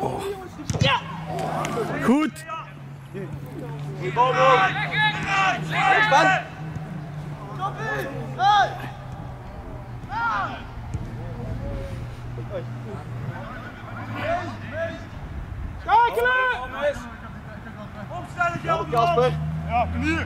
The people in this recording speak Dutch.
Oh. Ja! Goed! Ontspan! Schakelen! Opstellen, Jasper! Ja, knieën!